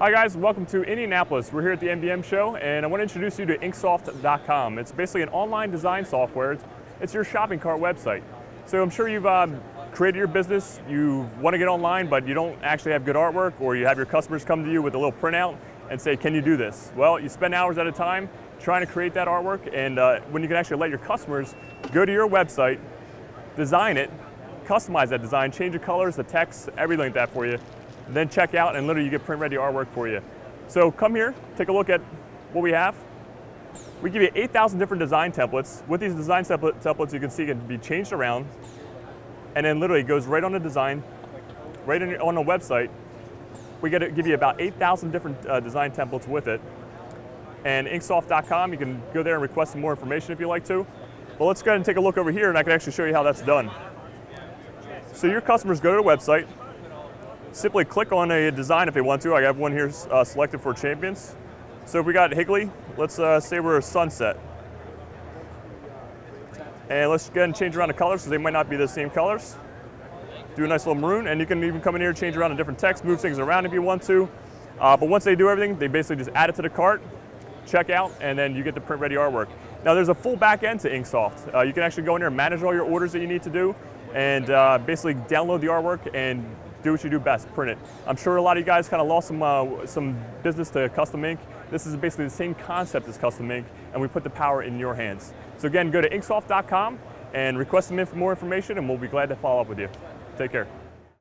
Hi guys, welcome to Indianapolis. We're here at the NBM show and I want to introduce you to inksoft.com. It's basically an online design software. It's, it's your shopping cart website. So I'm sure you've um, created your business, you want to get online but you don't actually have good artwork or you have your customers come to you with a little printout and say, can you do this? Well, you spend hours at a time trying to create that artwork and uh, when you can actually let your customers go to your website, design it, customize that design, change the colors, the text, everything like that for you, then check out and literally you get print ready artwork for you. So come here, take a look at what we have. We give you 8,000 different design templates. With these design templates, you can see can be changed around and then literally it goes right on the design, right on, on the website. We get to give you about 8,000 different uh, design templates with it. And inksoft.com, you can go there and request some more information if you like to. But let's go ahead and take a look over here and I can actually show you how that's done. So your customers go to the website, simply click on a design if they want to. I have one here uh, selected for champions. So if we got Higley, let's uh, say we're a sunset. And let's go ahead and change around the colors because they might not be the same colors. Do a nice little maroon, and you can even come in here, change around a different text, move things around if you want to. Uh, but once they do everything, they basically just add it to the cart, check out, and then you get the print ready artwork. Now there's a full back end to Inksoft. Uh, you can actually go in there and manage all your orders that you need to do, and uh, basically download the artwork and do what you do best, print it. I'm sure a lot of you guys kind of lost some, uh, some business to CustomInk. This is basically the same concept as CustomInk, and we put the power in your hands. So again, go to inksoft.com and request some more information, and we'll be glad to follow up with you. Take care.